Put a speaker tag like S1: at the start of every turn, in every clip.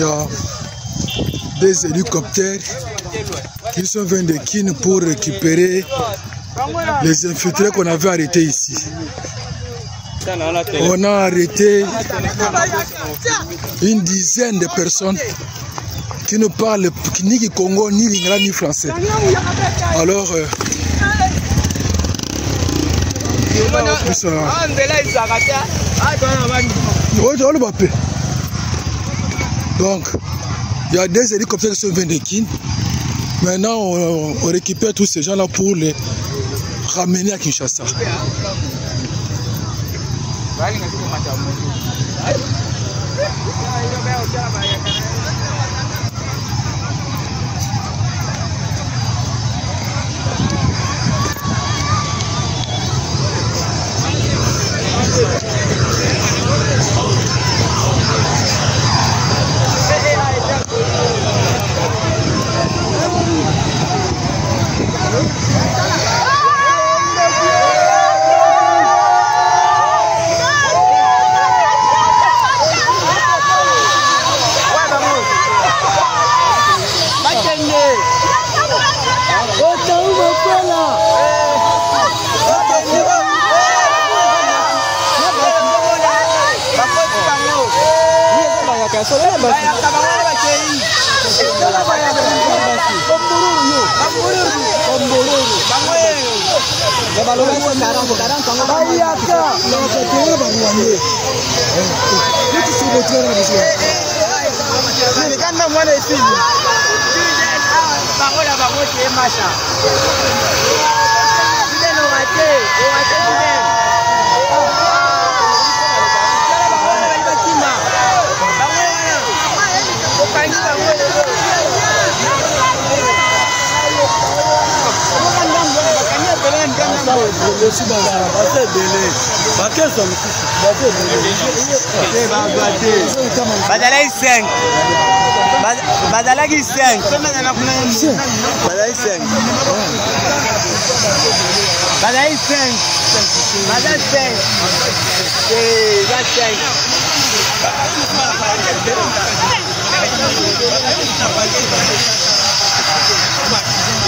S1: Il y a des hélicoptères qui sont venus de Kin pour récupérer les infiltrés qu'on avait arrêtés ici. On a arrêté une dizaine de personnes qui ne parlent ni Congo, ni Lingala, ni français. Alors, euh, ça, donc, il y a des hélicoptères qui sont venus de Kin. Maintenant, on, on récupère tous ces gens-là pour les ramener à Kinshasa.
S2: ayaka bakatera balwane netisikotera biswa 我骑了马车，骑了
S1: 马车，我骑了马车。balosi baosala baza ebele bakeza mosusu
S3: baza ebele bazalaki 5 bazalaki 5 bazalaki 5 bazalaki 5 baza 5 baza 5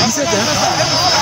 S3: 17 hein?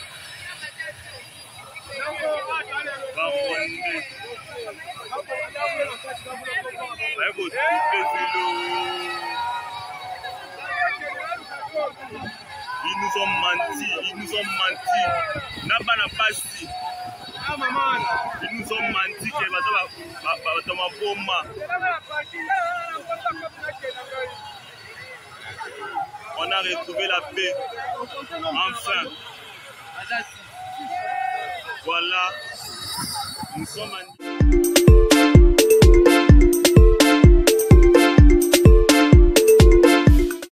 S3: ils nous ont menti ils nous ont menti na bana basi ils nous ont menti baza bato maboma on a retrouvé la paix enfin voilà. Nous sommes en